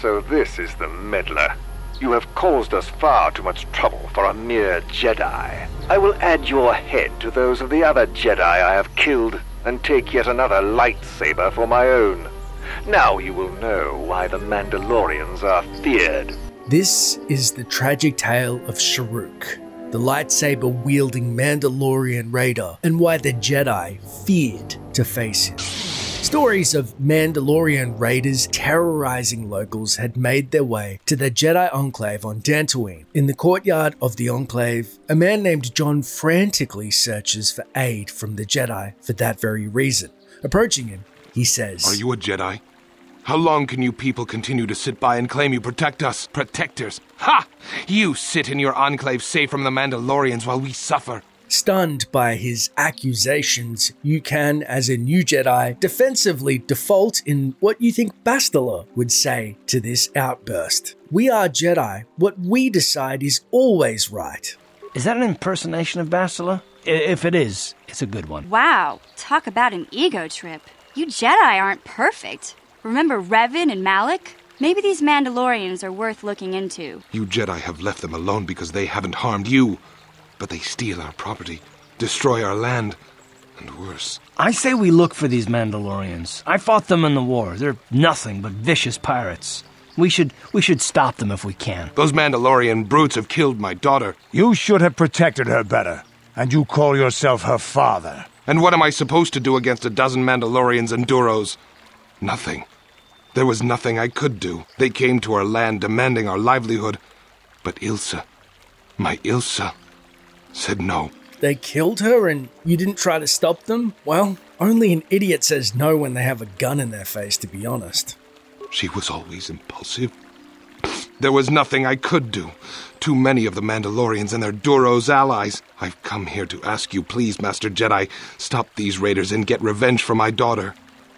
So this is the meddler. You have caused us far too much trouble for a mere Jedi. I will add your head to those of the other Jedi I have killed, and take yet another lightsaber for my own. Now you will know why the Mandalorians are feared. This is the tragic tale of Sherruk, the lightsaber wielding Mandalorian raider, and why the Jedi feared to face him. Stories of Mandalorian raiders terrorizing locals had made their way to the Jedi Enclave on Dantooine. In the courtyard of the Enclave, a man named Jon frantically searches for aid from the Jedi for that very reason. Approaching him, he says, Are you a Jedi? How long can you people continue to sit by and claim you protect us, protectors? Ha! You sit in your enclave safe from the Mandalorians while we suffer. Stunned by his accusations, you can, as a new Jedi, defensively default in what you think Bastila would say to this outburst. We are Jedi. What we decide is always right. Is that an impersonation of Bastila? I- If it is, it's a good one. Wow, talk about an ego trip. You Jedi aren't perfect. Remember Revan and Malak? Maybe these Mandalorians are worth looking into. You Jedi have left them alone because they haven't harmed you. But they steal our property, destroy our land, and worse. I say we look for these Mandalorians. I fought them in the war. They're nothing but vicious pirates. We should we should stop them if we can. Those Mandalorian brutes have killed my daughter. You should have protected her better. And you call yourself her father. And what am I supposed to do against a dozen Mandalorians and Duros? Nothing. There was nothing I could do. They came to our land demanding our livelihood. But Ilsa, my Ilsa, said no. They killed her and you didn't try to stop them? Well, only an idiot says no when they have a gun in their face, to be honest. She was always impulsive. There was nothing I could do. Too many of the Mandalorians and their Duros allies. I've come here to ask you, please, Master Jedi, stop these raiders and get revenge for my daughter.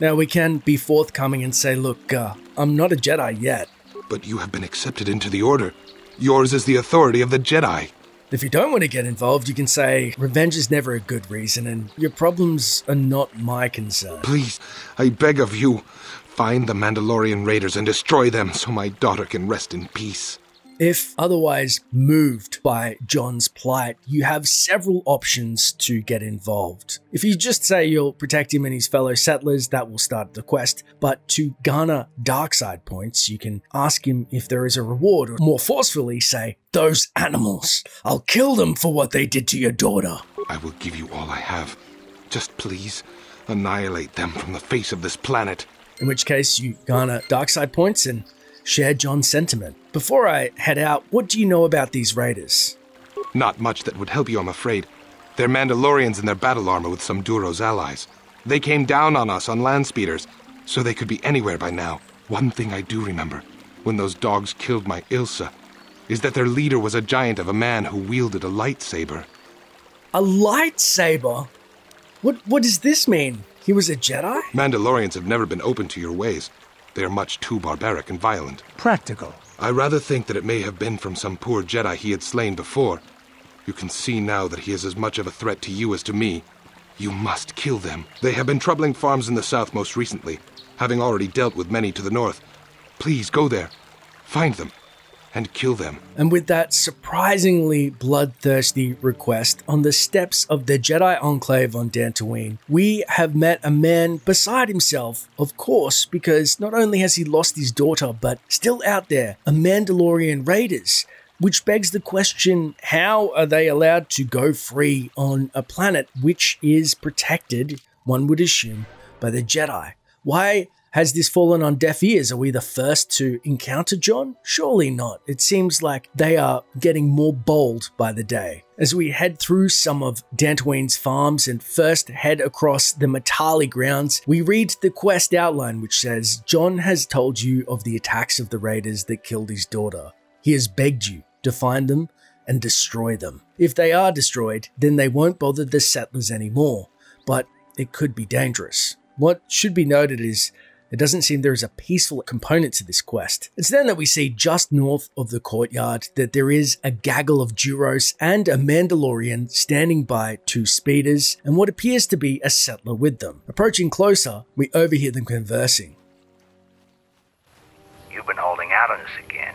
Now, we can be forthcoming and say, look, uh, I'm not a Jedi yet. But you have been accepted into the Order. Yours is the authority of the Jedi. If you don't want to get involved, you can say, revenge is never a good reason, and your problems are not my concern. Please, I beg of you, find the Mandalorian raiders and destroy them so my daughter can rest in peace. If otherwise moved by Jon's plight, you have several options to get involved. If you just say you'll protect him and his fellow settlers, that will start the quest. But to garner dark side points, you can ask him if there is a reward, or more forcefully say, Those animals, I'll kill them for what they did to your daughter. I will give you all I have. Just please annihilate them from the face of this planet. In which case, you garner dark side points and share Jon's sentiment. Before I head out, what do you know about these raiders? Not much that would help you, I'm afraid. They're Mandalorians in their battle armor with some Duros allies. They came down on us on land speeders, so they could be anywhere by now. One thing I do remember, when those dogs killed my Ilsa, is that their leader was a giant of a man who wielded a lightsaber. A lightsaber? What what does this mean? He was a Jedi? Mandalorians have never been open to your ways. They are much too barbaric and violent. Practical. I rather think that it may have been from some poor Jedi he had slain before. You can see now that he is as much of a threat to you as to me. You must kill them. They have been troubling farms in the south most recently, having already dealt with many to the north. Please go there, find them, and kill them. And with that surprisingly bloodthirsty request on the steps of the Jedi Enclave on Dantooine, we have met a man beside himself, of course, because not only has he lost his daughter, but still out there, a Mandalorian Raiders. Which begs the question how are they allowed to go free on a planet which is protected, one would assume, by the Jedi? Why has this fallen on deaf ears? Are we the first to encounter Jon? Surely not. It seems like they are getting more bold by the day. As we head through some of Dantooine's farms and first head across the Matale grounds, we read the quest outline which says Jon has told you of the attacks of the raiders that killed his daughter. He has begged you to find them and destroy them. If they are destroyed, then they won't bother the settlers anymore, but it could be dangerous. What should be noted is it doesn't seem there is a peaceful component to this quest. It's then that we see just north of the courtyard that there is a gaggle of Duros and a Mandalorian standing by two speeders and what appears to be a settler with them. Approaching closer, we overhear them conversing. You've been holding holding out on us again.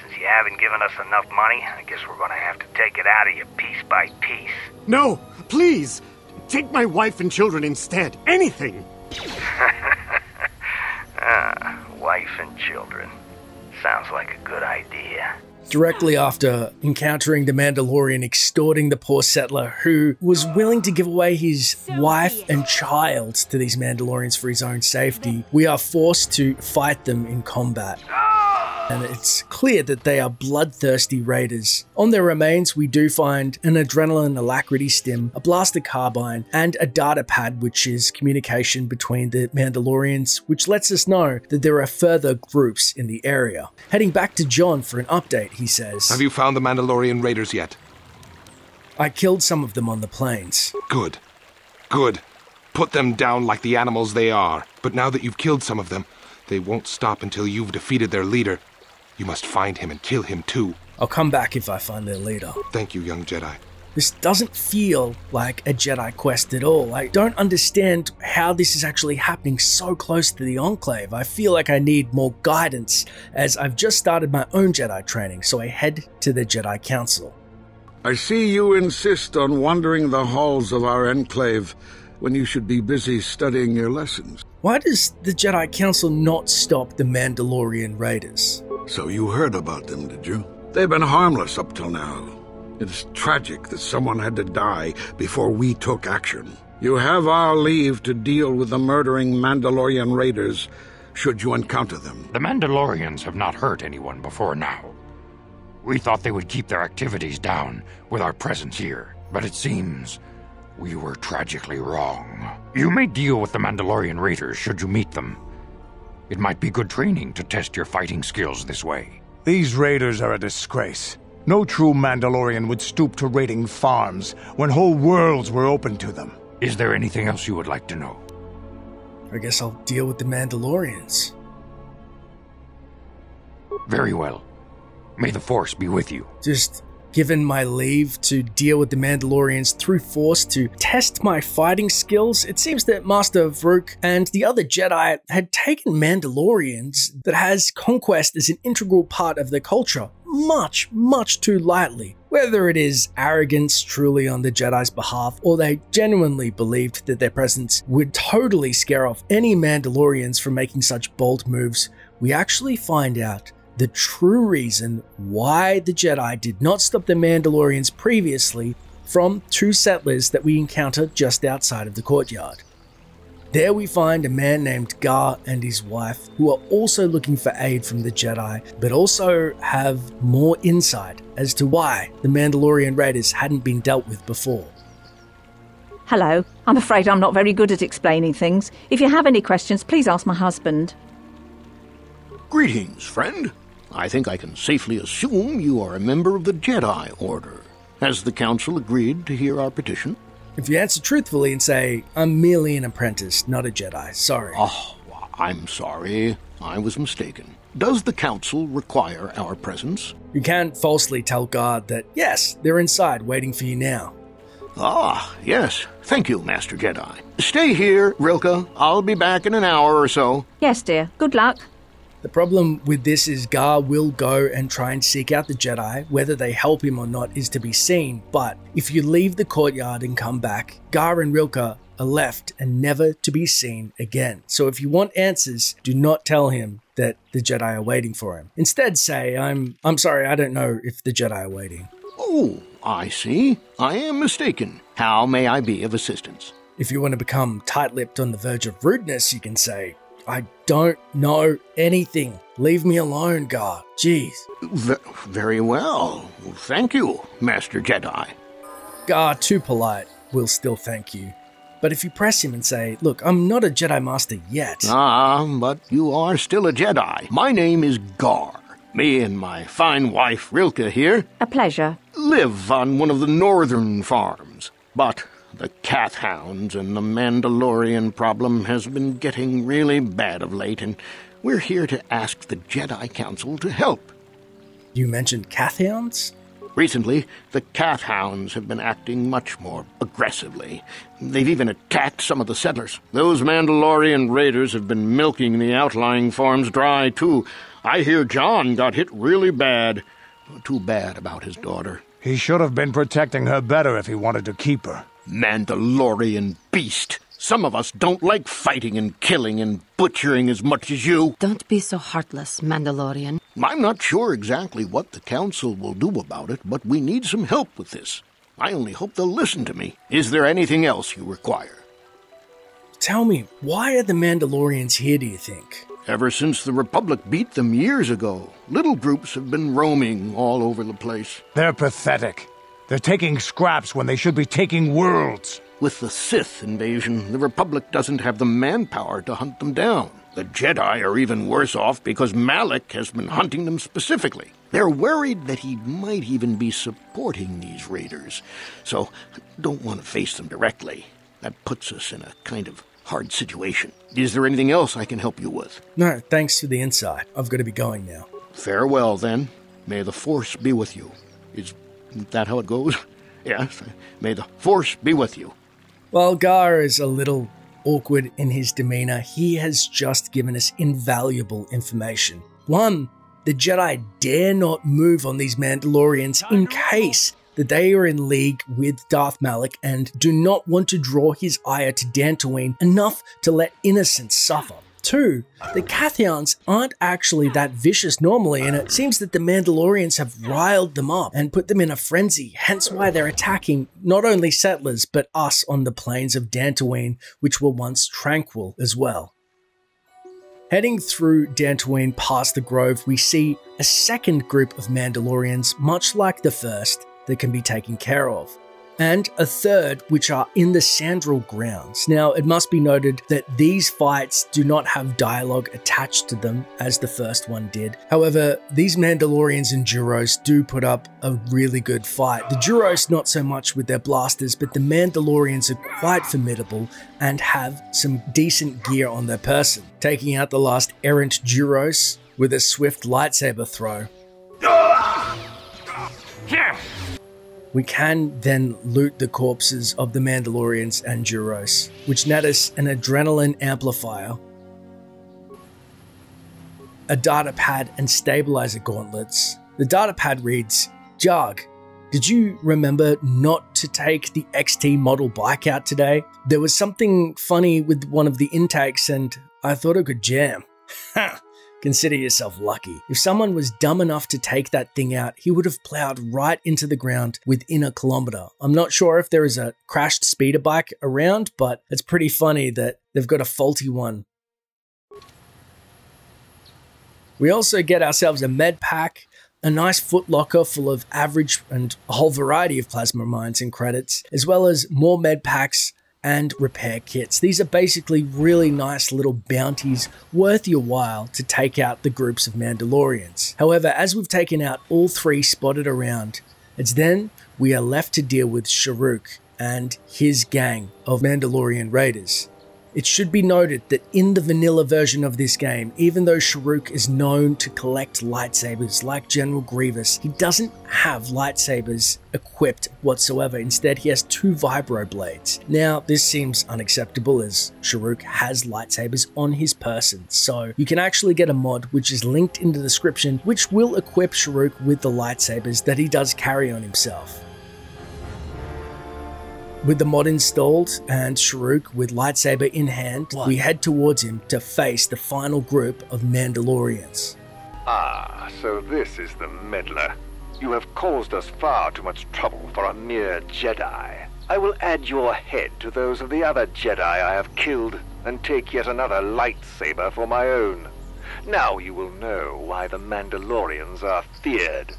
Since you haven't given us enough money, I guess we're gonna have to take it out of you piece by piece. No, please! Take my wife and children instead. Anything! ah, wife and children. Sounds like a good idea. Directly after encountering the Mandalorian extorting the poor settler who was willing to give away his wife and child to these Mandalorians for his own safety, we are forced to fight them in combat and it's clear that they are bloodthirsty raiders. On their remains, we do find an adrenaline alacrity stim, a blaster carbine, and a data pad, which is communication between the Mandalorians, which lets us know that there are further groups in the area. Heading back to Jon for an update, he says Have you found the Mandalorian raiders yet? I killed some of them on the plains. Good. Good. Put them down like the animals they are. But now that you've killed some of them, they won't stop until you've defeated their leader. You must find him and kill him too. I'll come back if I find their leader. Thank you, young Jedi. This doesn't feel like a Jedi quest at all. I don't understand how this is actually happening so close to the Enclave. I feel like I need more guidance as I've just started my own Jedi training, so I head to the Jedi Council. I see you insist on wandering the halls of our Enclave when you should be busy studying your lessons. Why does the Jedi Council not stop the Mandalorian raiders? So you heard about them, did you? They've been harmless up till now. It is tragic that someone had to die before we took action. You have our leave to deal with the murdering Mandalorian raiders should you encounter them. The Mandalorians have not hurt anyone before now. We thought they would keep their activities down with our presence here, but it seems we were tragically wrong. You may deal with the Mandalorian raiders should you meet them. It might be good training to test your fighting skills this way. These raiders are a disgrace. No true Mandalorian would stoop to raiding farms when whole worlds were open to them. Is there anything else you would like to know? I guess I'll deal with the Mandalorians. Very well. May the Force be with you. Just given my leave to deal with the Mandalorians through Force to test my fighting skills, it seems that Master Vrook and the other Jedi had taken Mandalorians that has conquest as an integral part of their culture much, much too lightly. Whether it is arrogance truly on the Jedi's behalf, or they genuinely believed that their presence would totally scare off any Mandalorians from making such bold moves, we actually find out the true reason why the Jedi did not stop the Mandalorians previously from two settlers that we encounter just outside of the courtyard. There we find a man named Gar and his wife who are also looking for aid from the Jedi, but also have more insight as to why the Mandalorian raiders hadn't been dealt with before. Hello. I'm afraid I'm not very good at explaining things. If you have any questions, please ask my husband. Greetings, friend. I think I can safely assume you are a member of the Jedi Order. Has the Council agreed to hear our petition? If you answer truthfully and say, I'm merely an apprentice, not a Jedi, sorry. Oh, I'm sorry. I was mistaken. Does the Council require our presence? You can't falsely tell Gar that, yes, they're inside waiting for you now. Ah, yes. Thank you, Master Jedi. Stay here, Rilka. I'll be back in an hour or so. Yes, dear. Good luck. The problem with this is Gar will go and try and seek out the Jedi. Whether they help him or not is to be seen, but if you leave the courtyard and come back, Gar and Rilka are left and never to be seen again. So if you want answers, do not tell him that the Jedi are waiting for him. Instead say, I'm I'm sorry, I don't know if the Jedi are waiting. Oh, I see. I am mistaken. How may I be of assistance? If you want to become tight-lipped on the verge of rudeness, you can say, I don't know anything. Leave me alone, Gar. Jeez. V- very well. Thank you, Master Jedi. Gar, too polite, will still thank you. But if you press him and say, Look, I'm not a Jedi Master yet. Ah, but you are still a Jedi. My name is Gar. Me and my fine wife, Rilka, here. A pleasure. Live on one of the northern farms. But the Kath hounds and the Mandalorian problem has been getting really bad of late, and we're here to ask the Jedi Council to help. You mentioned Kath hounds? Recently, the Kath hounds have been acting much more aggressively. They've even attacked some of the settlers. Those Mandalorian raiders have been milking the outlying farms dry, too. I hear Jon got hit really bad. Too bad about his daughter. He should have been protecting her better if he wanted to keep her. Mandalorian beast. Some of us don't like fighting and killing and butchering as much as you. Don't be so heartless, Mandalorian. I'm not sure exactly what the Council will do about it, but we need some help with this. I only hope they'll listen to me. Is there anything else you require? Tell me, why are the Mandalorians here, do you think? Ever since the Republic beat them years ago, little groups have been roaming all over the place. They're pathetic. They're taking scraps when they should be taking worlds. With the Sith invasion, the Republic doesn't have the manpower to hunt them down. The Jedi are even worse off because Malak has been hunting them specifically. They're worried that he might even be supporting these raiders, so don't want to face them directly. That puts us in a kind of hard situation. Is there anything else I can help you with? No, thanks for the insight. I've got to be going now. Farewell, then. May the Force be with you. Is that how it goes? Yes. May the Force be with you. While Gar is a little awkward in his demeanor, he has just given us invaluable information. One, the Jedi dare not move on these Mandalorians in case that they are in league with Darth Malak and do not want to draw his ire to Dantooine enough to let innocents suffer. Two, the Kath hounds aren't actually that vicious normally, and it seems that the Mandalorians have riled them up and put them in a frenzy, hence why they're attacking not only settlers, but us on the plains of Dantooine, which were once tranquil as well. Heading through Dantooine past the Grove, we see a second group of Mandalorians, much like the first, that can be taken care of. And a third, which are in the Sandral grounds. Now, it must be noted that these fights do not have dialogue attached to them as the first one did. However, these Mandalorians and Duros do put up a really good fight. The Duros, not so much with their blasters, but the Mandalorians are quite formidable and have some decent gear on their person, taking out the last errant Duros with a swift lightsaber throw. We can then loot the corpses of the Mandalorians and Duros, which net us an adrenaline amplifier, a data pad, and stabilizer gauntlets. The data pad reads Jarg, did you remember not to take the XT model bike out today? There was something funny with one of the intakes, and I thought it could jam. Ha! Consider yourself lucky. If someone was dumb enough to take that thing out, he would have plowed right into the ground within a kilometer. I'm not sure if there is a crashed speeder bike around, but it's pretty funny that they've got a faulty one. We also get ourselves a med pack, a nice footlocker full of average and a whole variety of plasma mines and credits, as well as more med packs and repair kits. These are basically really nice little bounties worth your while to take out the groups of Mandalorians. However, as we've taken out all three spotted around, it's then we are left to deal with Sherruk and his gang of Mandalorian raiders. It should be noted that in the vanilla version of this game, even though Sherruk is known to collect lightsabers like General Grievous, he doesn't have lightsabers equipped whatsoever. Instead, he has two vibro blades. Now, this seems unacceptable as Sherruk has lightsabers on his person, so you can actually get a mod which is linked in the description which will equip Sherruk with the lightsabers that he does carry on himself. With the mod installed and Sherruk with lightsaber in hand, we head towards him to face the final group of Mandalorians. Ah, so this is the meddler. You have caused us far too much trouble for a mere Jedi. I will add your head to those of the other Jedi I have killed and take yet another lightsaber for my own. Now you will know why the Mandalorians are feared.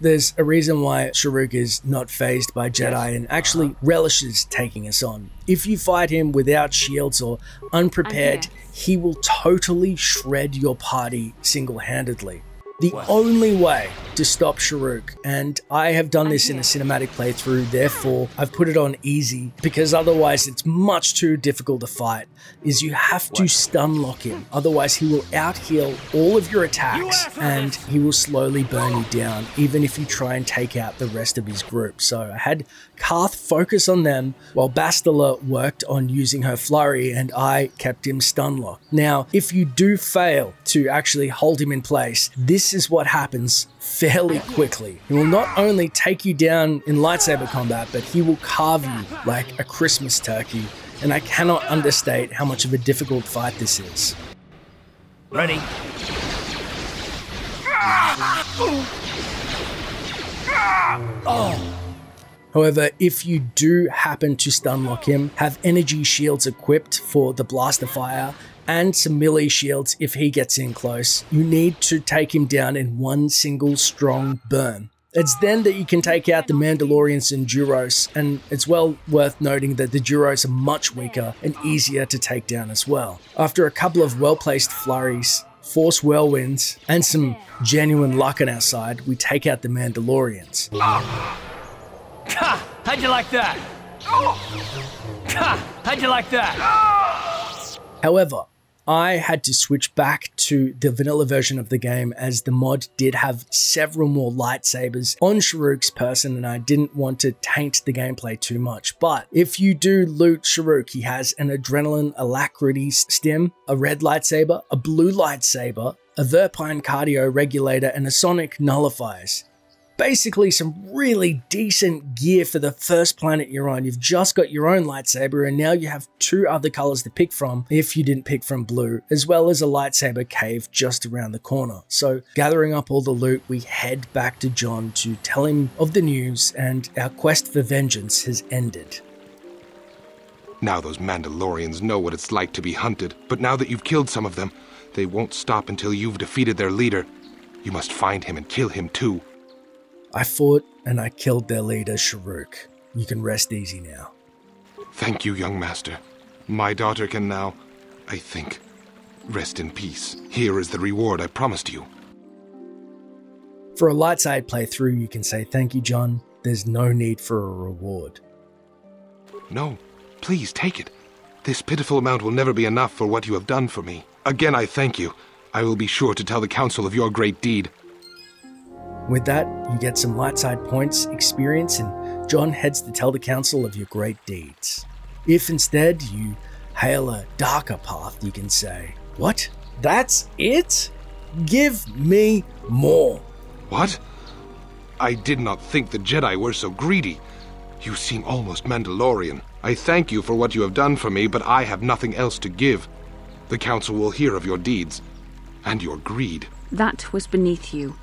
There's a reason why Sherruk is not phased by Jedi and actually uh-huh. relishes taking us on. If you fight him without shields or unprepared, he will totally shred your party single handedly. The only way to stop Sherruk, and I have done this in a cinematic playthrough, therefore I've put it on easy because otherwise it's much too difficult to fight, is you have to stun lock him. Otherwise, he will out heal all of your attacks and he will slowly burn you down, even if you try and take out the rest of his group. So I had Carth focus on them while Bastila worked on using her flurry and I kept him stun locked. Now, if you do fail to actually hold him in place, this is what happens fairly quickly. He will not only take you down in lightsaber combat, but he will carve you like a Christmas turkey. And I cannot understate how much of a difficult fight this is. Ready? Ah! Oh. However, if you do happen to stun lock him, have energy shields equipped for the blaster fire and some melee shields if he gets in close, you need to take him down in one single strong burn. It's then that you can take out the Mandalorians and Duros, and it's well worth noting that the Duros are much weaker and easier to take down as well. After a couple of well placed flurries, force whirlwinds, and some genuine luck on our side, we take out the Mandalorians. How'd you like that? Ha! How'd you like that? However, I had to switch back to the vanilla version of the game as the mod did have several more lightsabers on Sherruk's person and I didn't want to taint the gameplay too much. But if you do loot Sherruk, he has an adrenaline alacrity stim, a red lightsaber, a blue lightsaber, a Verpine cardio regulator, and a sonic nullifiers basically some really decent gear for the first planet you're on. You've just got your own lightsaber, and now you have two other colors to pick from if you didn't pick from blue, as well as a lightsaber cave just around the corner. So, gathering up all the loot, we head back to Jon to tell him of the news, and our quest for vengeance has ended. Now those Mandalorians know what it's like to be hunted, but now that you've killed some of them, they won't stop until you've defeated their leader. You must find him and kill him too. I fought and I killed their leader, Sherruk. You can rest easy now. Thank you, young master. My daughter can now, I think, rest in peace. Here is the reward I promised you. For a light side playthrough, you can say thank you, Jon. There's no need for a reward. No, please take it. This pitiful amount will never be enough for what you have done for me. Again, I thank you. I will be sure to tell the council of your great deed. With that, you get some light side points, experience, and Jon heads to tell the council of your great deeds. If instead you hail a darker path, you can say, What? That's it? Give me more. What? I did not think the Jedi were so greedy. You seem almost Mandalorian. I thank you for what you have done for me, but I have nothing else to give. The Council will hear of your deeds and your greed. That was beneath you.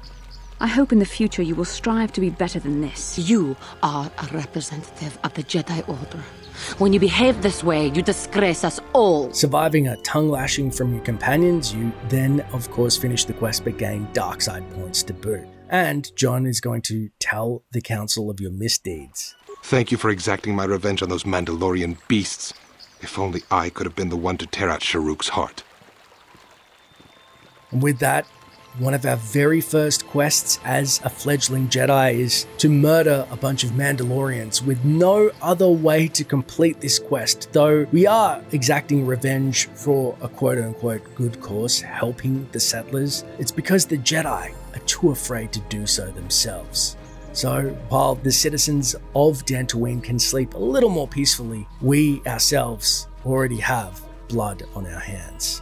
I hope in the future you will strive to be better than this. You are a representative of the Jedi Order. When you behave this way, you disgrace us all. Surviving a tongue lashing from your companions, you then, of course, finish the quest but gain dark side points to boot. And Jon is going to tell the council of your misdeeds. Thank you for exacting my revenge on those Mandalorian beasts. If only I could have been the one to tear out Sherruk's heart. And with that, one of our very first quests as a fledgling Jedi is to murder a bunch of Mandalorians with no other way to complete this quest, though we are exacting revenge for a quote unquote good cause, helping the settlers. It's because the Jedi are too afraid to do so themselves. So, while the citizens of Dantooine can sleep a little more peacefully, we ourselves already have blood on our hands.